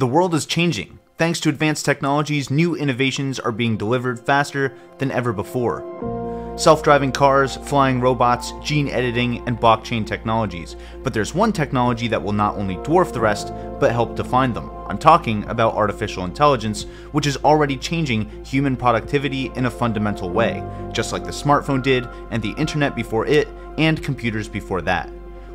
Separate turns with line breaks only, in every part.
The world is changing. Thanks to advanced technologies, new innovations are being delivered faster than ever before. Self driving cars, flying robots, gene editing, and blockchain technologies. But there's one technology that will not only dwarf the rest, but help define them. I'm talking about artificial intelligence, which is already changing human productivity in a fundamental way, just like the smartphone did, and the internet before it, and computers before that.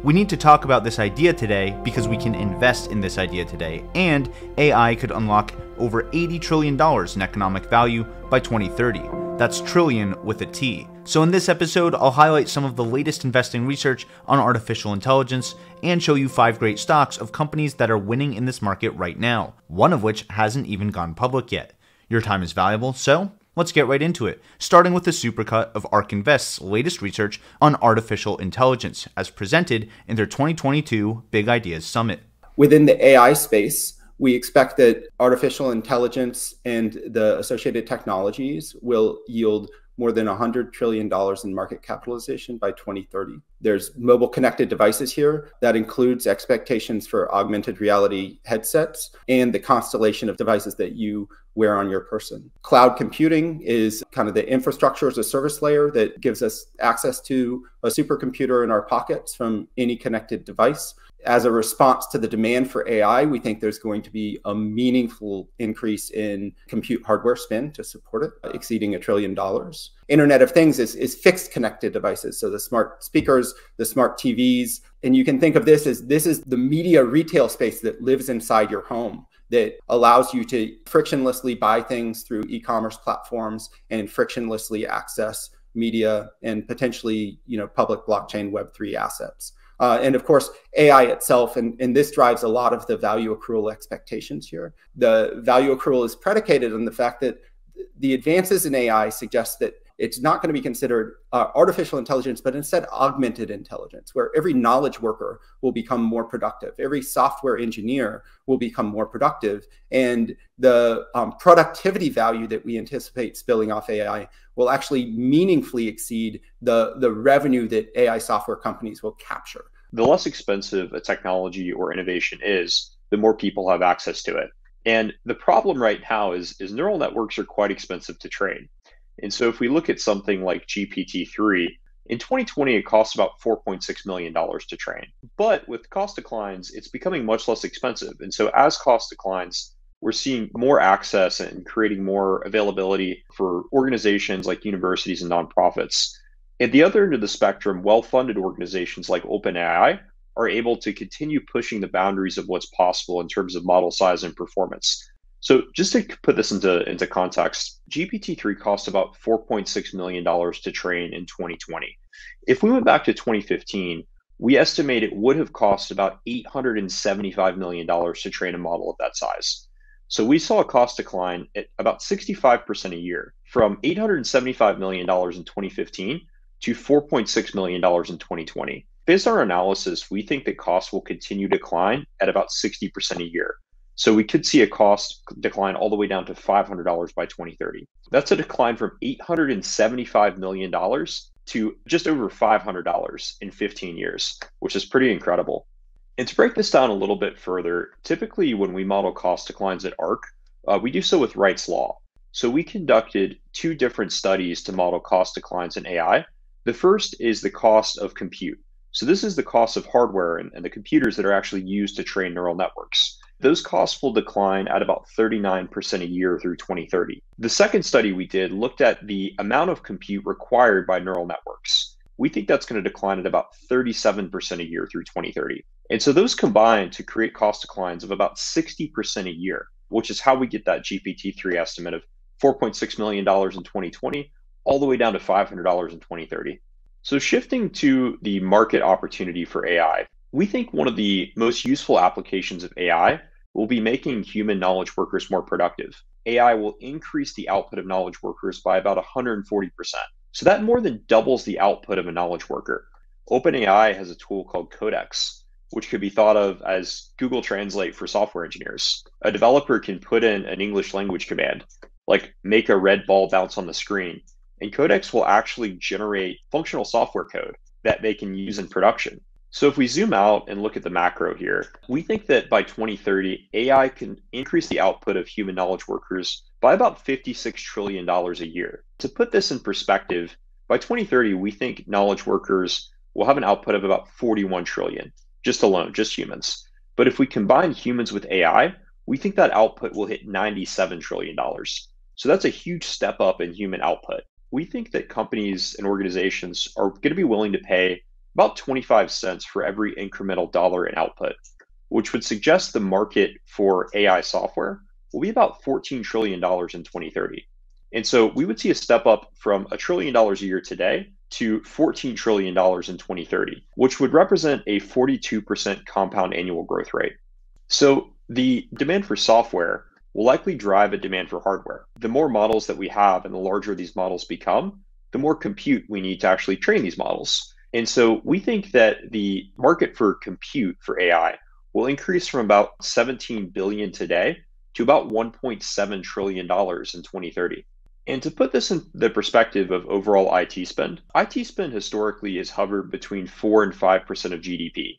We need to talk about this idea today because we can invest in this idea today, and AI could unlock over $80 trillion in economic value by 2030. That's trillion with a T. So, in this episode, I'll highlight some of the latest investing research on artificial intelligence and show you five great stocks of companies that are winning in this market right now, one of which hasn't even gone public yet. Your time is valuable, so Let's get right into it, starting with the supercut of ARK Invest's latest research on artificial intelligence, as presented in their 2022 Big Ideas Summit.
Within the AI space, we expect that artificial intelligence and the associated technologies will yield more than $100 trillion in market capitalization by 2030. There's mobile connected devices here. That includes expectations for augmented reality headsets and the constellation of devices that you wear on your person. Cloud computing is kind of the infrastructure as a service layer that gives us access to a supercomputer in our pockets from any connected device as a response to the demand for AI, we think there's going to be a meaningful increase in compute hardware spend to support it, exceeding a trillion dollars. Internet of Things is, is fixed connected devices. So the smart speakers, the smart TVs. And you can think of this as this is the media retail space that lives inside your home that allows you to frictionlessly buy things through e-commerce platforms and frictionlessly access media and potentially you know public blockchain web3 assets uh, and of course, AI itself, and, and this drives a lot of the value accrual expectations here. The value accrual is predicated on the fact that the advances in AI suggest that it's not going to be considered uh, artificial intelligence, but instead augmented intelligence, where every knowledge worker will become more productive, every software engineer will become more productive, and the um, productivity value that we anticipate spilling off AI will actually meaningfully exceed the, the revenue that AI software companies will capture.
The less expensive a technology or innovation is, the more people have access to it. And the problem right now is, is neural networks are quite expensive to train. And so if we look at something like GPT-3, in 2020, it costs about $4.6 million to train. But with cost declines, it's becoming much less expensive. And so as cost declines, we're seeing more access and creating more availability for organizations like universities and nonprofits. At the other end of the spectrum, well funded organizations like OpenAI are able to continue pushing the boundaries of what's possible in terms of model size and performance. So just to put this into, into context, GPT-3 cost about $4.6 million to train in 2020. If we went back to 2015, we estimate it would have cost about $875 million to train a model of that size. So we saw a cost decline at about 65% a year from $875 million in 2015 to $4.6 million in 2020. Based on our analysis, we think that costs will continue to decline at about 60% a year. So we could see a cost decline all the way down to $500 by 2030. That's a decline from $875 million to just over $500 in 15 years, which is pretty incredible. And to break this down a little bit further, typically when we model cost declines at ARK, uh, we do so with Wright's Law. So we conducted two different studies to model cost declines in AI. The first is the cost of compute. So this is the cost of hardware and, and the computers that are actually used to train neural networks those costs will decline at about 39% a year through 2030. The second study we did looked at the amount of compute required by neural networks. We think that's going to decline at about 37% a year through 2030. And so those combine to create cost declines of about 60% a year, which is how we get that GPT 3 estimate of $4.6 million in 2020 all the way down to $500 in 2030. So, shifting to the market opportunity for AI, we think one of the most useful applications of AI will be making human knowledge workers more productive. AI will increase the output of knowledge workers by about 140%. So that more than doubles the output of a knowledge worker. OpenAI has a tool called Codex, which could be thought of as Google Translate for software engineers. A developer can put in an English language command, like make a red ball bounce on the screen, and Codex will actually generate functional software code that they can use in production. So if we zoom out and look at the macro here, we think that by 2030, AI can increase the output of human knowledge workers by about $56 trillion a year. To put this in perspective, by 2030, we think knowledge workers will have an output of about 41 trillion, just alone, just humans. But if we combine humans with AI, we think that output will hit $97 trillion. So that's a huge step up in human output. We think that companies and organizations are going to be willing to pay about 25 cents for every incremental dollar in output, which would suggest the market for AI software will be about $14 trillion in 2030. And so we would see a step up from a trillion dollars a year today to $14 trillion in 2030, which would represent a 42% compound annual growth rate. So the demand for software will likely drive a demand for hardware. The more models that we have and the larger these models become, the more compute we need to actually train these models. And so we think that the market for compute for AI will increase from about 17 billion today to about 1.7 trillion dollars in 2030. And to put this in the perspective of overall IT spend, IT spend historically has hovered between 4 and 5% of GDP.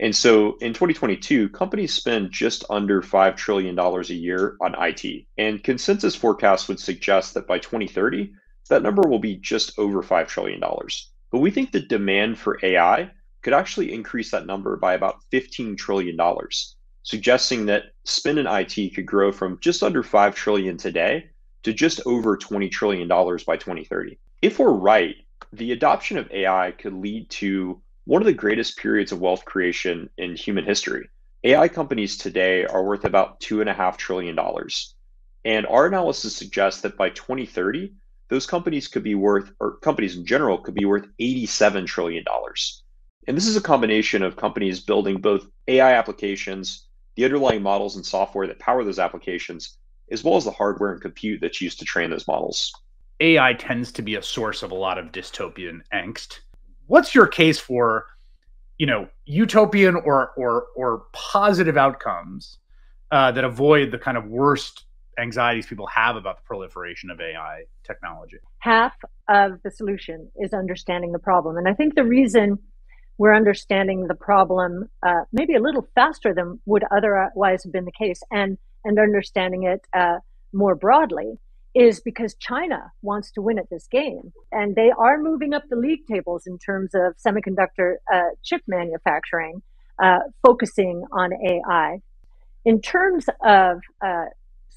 And so in 2022, companies spend just under $5 trillion a year on IT. And consensus forecasts would suggest that by 2030, that number will be just over $5 trillion. But we think the demand for AI could actually increase that number by about $15 trillion, suggesting that spend in IT could grow from just under 5 trillion today to just over $20 trillion by 2030. If we're right, the adoption of AI could lead to one of the greatest periods of wealth creation in human history. AI companies today are worth about $2.5 trillion. And our analysis suggests that by 2030, those companies could be worth, or companies in general could be worth $87 trillion. And this is a combination of companies building both AI applications, the underlying models and software that power those applications, as well as the hardware and compute that's used to train those models.
AI tends to be a source of a lot of dystopian angst. What's your case for, you know, utopian or or or positive outcomes uh, that avoid the kind of worst anxieties people have about the proliferation of AI technology?
Half of the solution is understanding the problem. And I think the reason we're understanding the problem uh, maybe a little faster than would otherwise have been the case and, and understanding it uh, more broadly is because China wants to win at this game. And they are moving up the league tables in terms of semiconductor uh, chip manufacturing, uh, focusing on AI. In terms of uh,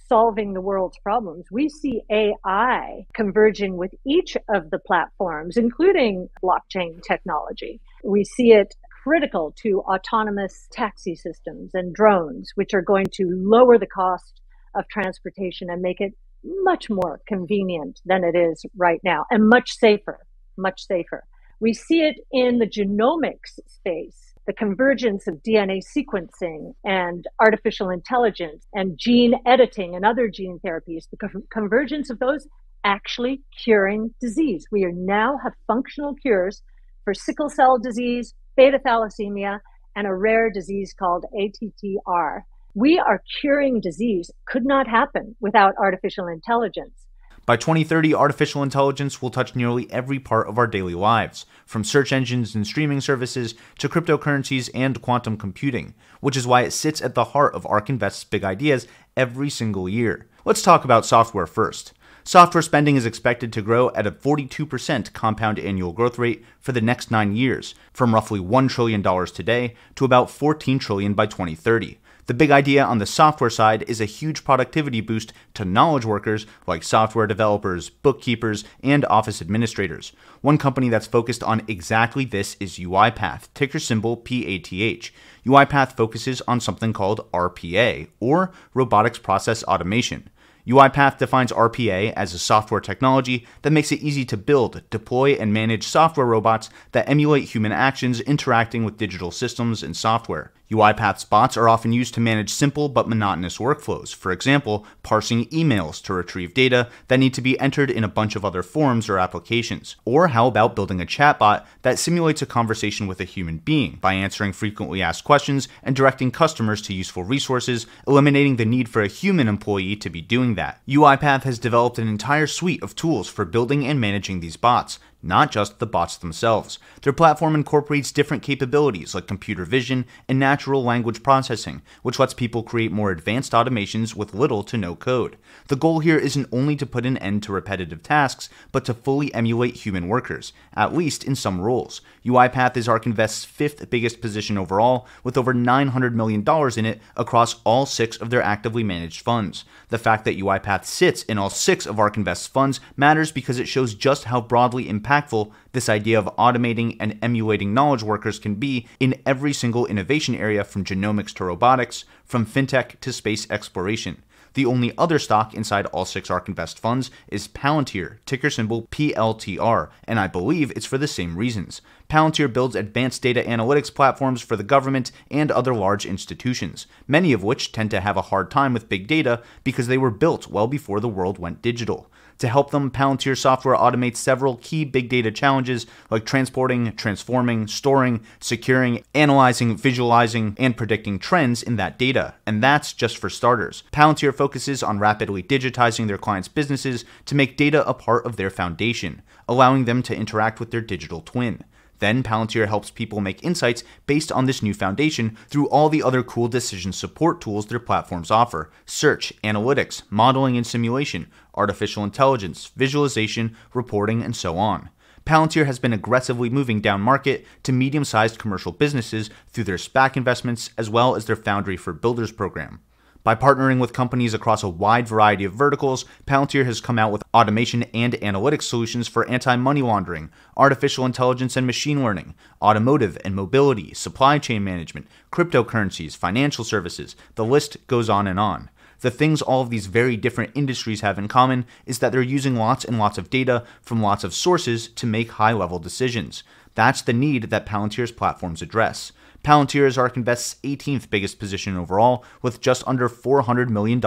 solving the world's problems. We see AI converging with each of the platforms, including blockchain technology. We see it critical to autonomous taxi systems and drones, which are going to lower the cost of transportation and make it much more convenient than it is right now and much safer, much safer. We see it in the genomics space the convergence of DNA sequencing and artificial intelligence and gene editing and other gene therapies, the co- convergence of those actually curing disease. We now have functional cures for sickle cell disease, beta thalassemia, and a rare disease called ATTR. We are curing disease. Could not happen without artificial intelligence.
By 2030, artificial intelligence will touch nearly every part of our daily lives, from search engines and streaming services to cryptocurrencies and quantum computing, which is why it sits at the heart of ARK Invest's big ideas every single year. Let's talk about software first. Software spending is expected to grow at a 42% compound annual growth rate for the next 9 years, from roughly $1 trillion today to about 14 trillion by 2030. The big idea on the software side is a huge productivity boost to knowledge workers like software developers, bookkeepers, and office administrators. One company that's focused on exactly this is UiPath, ticker symbol PATH. UiPath focuses on something called RPA, or Robotics Process Automation. UiPath defines RPA as a software technology that makes it easy to build, deploy, and manage software robots that emulate human actions interacting with digital systems and software. UiPath's bots are often used to manage simple but monotonous workflows, for example, parsing emails to retrieve data that need to be entered in a bunch of other forms or applications. Or how about building a chatbot that simulates a conversation with a human being by answering frequently asked questions and directing customers to useful resources, eliminating the need for a human employee to be doing that. UiPath has developed an entire suite of tools for building and managing these bots, not just the bots themselves. Their platform incorporates different capabilities like computer vision and natural language processing, which lets people create more advanced automations with little to no code. The goal here isn't only to put an end to repetitive tasks, but to fully emulate human workers, at least in some roles. UiPath is ARK Invest's fifth biggest position overall, with over $900 million in it across all six of their actively managed funds. The fact that UiPath sits in all six of ARK Invest's funds matters because it shows just how broadly impactful this idea of automating and emulating knowledge workers can be in every single innovation area from genomics to robotics, from fintech to space exploration. The only other stock inside all six ARK Invest funds is Palantir, ticker symbol PLTR, and I believe it's for the same reasons. Palantir builds advanced data analytics platforms for the government and other large institutions, many of which tend to have a hard time with big data because they were built well before the world went digital. To help them, Palantir software automates several key big data challenges like transporting, transforming, storing, securing, analyzing, visualizing, and predicting trends in that data. And that's just for starters. Palantir focuses on rapidly digitizing their clients' businesses to make data a part of their foundation, allowing them to interact with their digital twin. Then Palantir helps people make insights based on this new foundation through all the other cool decision support tools their platforms offer search, analytics, modeling and simulation, artificial intelligence, visualization, reporting, and so on. Palantir has been aggressively moving down market to medium sized commercial businesses through their SPAC investments as well as their Foundry for Builders program. By partnering with companies across a wide variety of verticals, Palantir has come out with automation and analytics solutions for anti money laundering, artificial intelligence and machine learning, automotive and mobility, supply chain management, cryptocurrencies, financial services. The list goes on and on. The things all of these very different industries have in common is that they're using lots and lots of data from lots of sources to make high level decisions. That's the need that Palantir's platforms address. Palantir is ARK Invest's 18th biggest position overall, with just under $400 million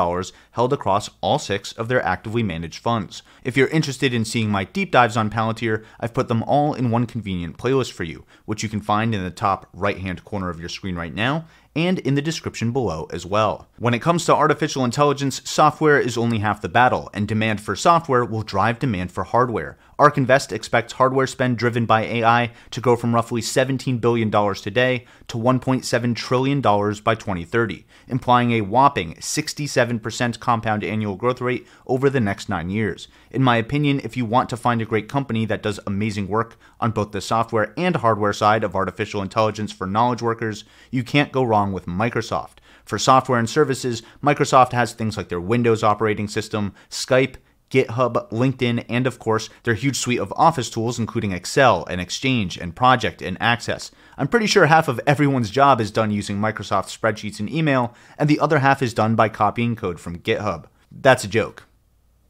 held across all six of their actively managed funds. If you're interested in seeing my deep dives on Palantir, I've put them all in one convenient playlist for you, which you can find in the top right hand corner of your screen right now and in the description below as well. When it comes to artificial intelligence, software is only half the battle, and demand for software will drive demand for hardware. ARK Invest expects hardware spend driven by AI to go from roughly $17 billion today to $1.7 trillion by 2030, implying a whopping 67% compound annual growth rate over the next nine years. In my opinion, if you want to find a great company that does amazing work on both the software and hardware side of artificial intelligence for knowledge workers, you can't go wrong with Microsoft. For software and services, Microsoft has things like their Windows operating system, Skype, GitHub, LinkedIn, and of course, their huge suite of Office tools, including Excel and Exchange and Project and Access. I'm pretty sure half of everyone's job is done using Microsoft spreadsheets and email, and the other half is done by copying code from GitHub. That's a joke.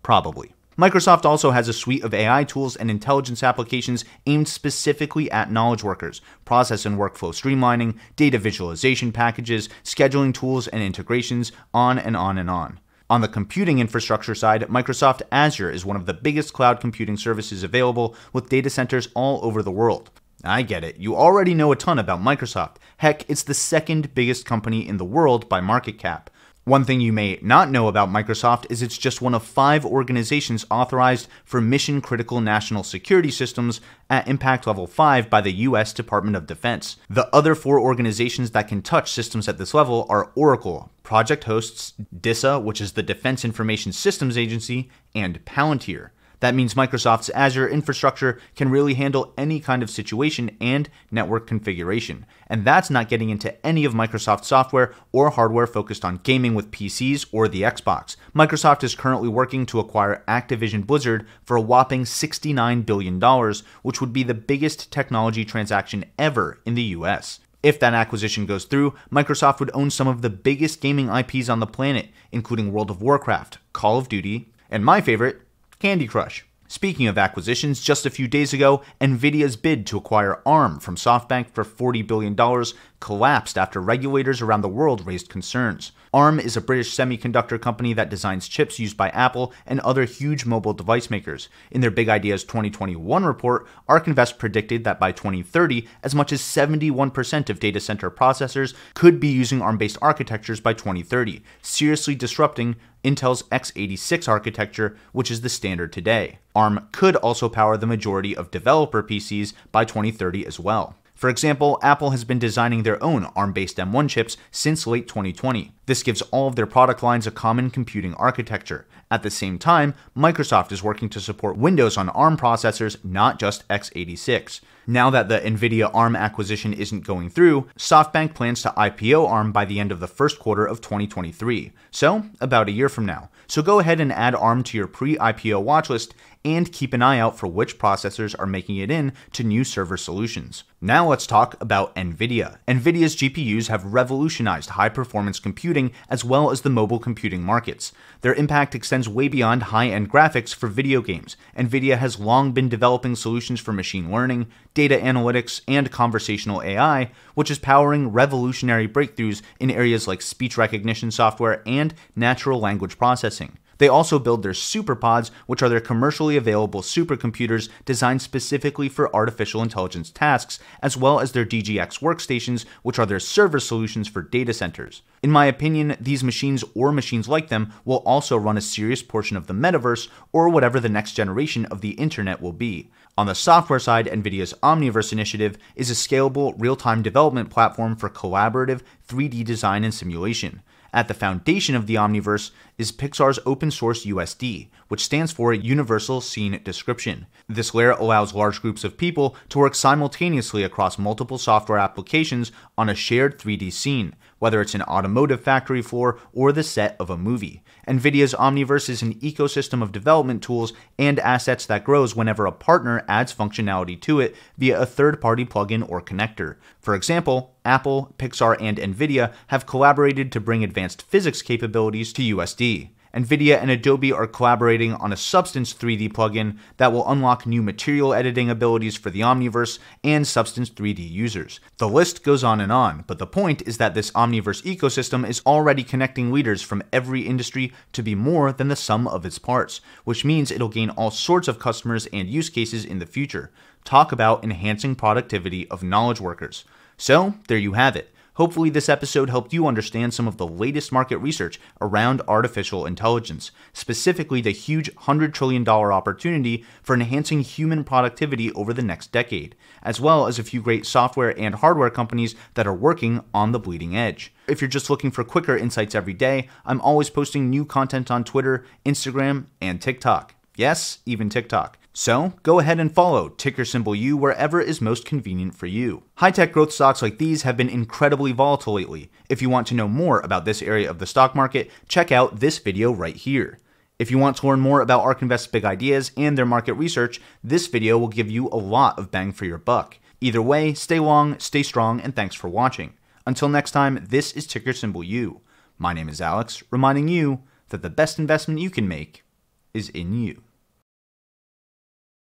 Probably. Microsoft also has a suite of AI tools and intelligence applications aimed specifically at knowledge workers, process and workflow streamlining, data visualization packages, scheduling tools and integrations, on and on and on. On the computing infrastructure side, Microsoft Azure is one of the biggest cloud computing services available with data centers all over the world. I get it, you already know a ton about Microsoft. Heck, it's the second biggest company in the world by market cap. One thing you may not know about Microsoft is it's just one of five organizations authorized for mission critical national security systems at impact level 5 by the US Department of Defense. The other four organizations that can touch systems at this level are Oracle, Project Hosts, DISA, which is the Defense Information Systems Agency, and Palantir. That means Microsoft's Azure infrastructure can really handle any kind of situation and network configuration. And that's not getting into any of Microsoft's software or hardware focused on gaming with PCs or the Xbox. Microsoft is currently working to acquire Activision Blizzard for a whopping $69 billion, which would be the biggest technology transaction ever in the US. If that acquisition goes through, Microsoft would own some of the biggest gaming IPs on the planet, including World of Warcraft, Call of Duty, and my favorite, Candy Crush. Speaking of acquisitions, just a few days ago, Nvidia's bid to acquire ARM from SoftBank for $40 billion collapsed after regulators around the world raised concerns. ARM is a British semiconductor company that designs chips used by Apple and other huge mobile device makers. In their Big Ideas 2021 report, ARK Invest predicted that by 2030, as much as 71% of data center processors could be using ARM based architectures by 2030, seriously disrupting Intel's x86 architecture, which is the standard today. ARM could also power the majority of developer PCs by 2030 as well. For example, Apple has been designing their own ARM based M1 chips since late 2020. This gives all of their product lines a common computing architecture. At the same time, Microsoft is working to support Windows on ARM processors, not just x86. Now that the Nvidia ARM acquisition isn't going through, SoftBank plans to IPO ARM by the end of the first quarter of 2023. So, about a year from now. So go ahead and add ARM to your pre-IPO watchlist and keep an eye out for which processors are making it in to new server solutions. Now let's talk about Nvidia. Nvidia's GPUs have revolutionized high-performance computing as well as the mobile computing markets. Their impact extends way beyond high-end graphics for video games. Nvidia has long been developing solutions for machine learning, data analytics, and conversational AI, which is powering revolutionary breakthroughs in areas like speech recognition software and natural language processing. They also build their SuperPODs, which are their commercially available supercomputers designed specifically for artificial intelligence tasks, as well as their DGX workstations, which are their server solutions for data centers. In my opinion, these machines or machines like them will also run a serious portion of the metaverse or whatever the next generation of the internet will be. On the software side, NVIDIA's Omniverse initiative is a scalable, real time development platform for collaborative 3D design and simulation. At the foundation of the Omniverse is Pixar's open source USD, which stands for Universal Scene Description. This layer allows large groups of people to work simultaneously across multiple software applications on a shared 3D scene, whether it's an automotive factory floor or the set of a movie. NVIDIA's Omniverse is an ecosystem of development tools and assets that grows whenever a partner adds functionality to it via a third party plugin or connector. For example, Apple, Pixar, and NVIDIA have collaborated to bring advanced physics capabilities to USD. NVIDIA and Adobe are collaborating on a Substance 3D plugin that will unlock new material editing abilities for the Omniverse and Substance 3D users. The list goes on and on, but the point is that this Omniverse ecosystem is already connecting leaders from every industry to be more than the sum of its parts, which means it'll gain all sorts of customers and use cases in the future. Talk about enhancing productivity of knowledge workers. So, there you have it. Hopefully, this episode helped you understand some of the latest market research around artificial intelligence, specifically the huge $100 trillion opportunity for enhancing human productivity over the next decade, as well as a few great software and hardware companies that are working on the bleeding edge. If you're just looking for quicker insights every day, I'm always posting new content on Twitter, Instagram, and TikTok. Yes, even TikTok. So go ahead and follow ticker symbol You wherever is most convenient for you. High tech growth stocks like these have been incredibly volatile lately. If you want to know more about this area of the stock market, check out this video right here. If you want to learn more about ARK Invest's big ideas and their market research, this video will give you a lot of bang for your buck. Either way, stay long, stay strong, and thanks for watching. Until next time, this is ticker symbol You. My name is Alex, reminding you that the best investment you can make is in you.